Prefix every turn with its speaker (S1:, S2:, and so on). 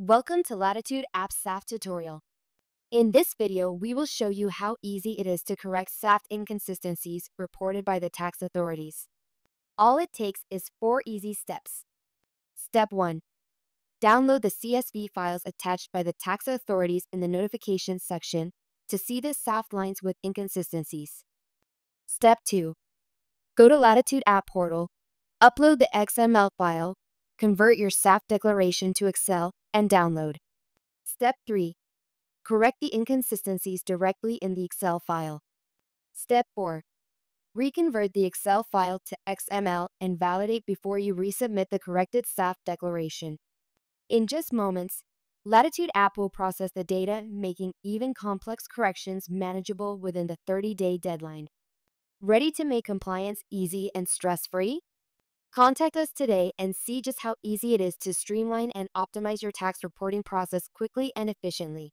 S1: Welcome to Latitude App SAFT tutorial. In this video, we will show you how easy it is to correct SAFT inconsistencies reported by the tax authorities. All it takes is four easy steps. Step 1. Download the CSV files attached by the tax authorities in the notifications section to see the SAFT lines with inconsistencies. Step 2. Go to Latitude App Portal, upload the XML file, convert your SAFT declaration to Excel, and download. Step 3. Correct the inconsistencies directly in the Excel file. Step 4. Reconvert the Excel file to XML and validate before you resubmit the corrected SAFT declaration. In just moments, Latitude app will process the data, making even complex corrections manageable within the 30-day deadline. Ready to make compliance easy and stress-free? Contact us today and see just how easy it is to streamline and optimize your tax reporting process quickly and efficiently.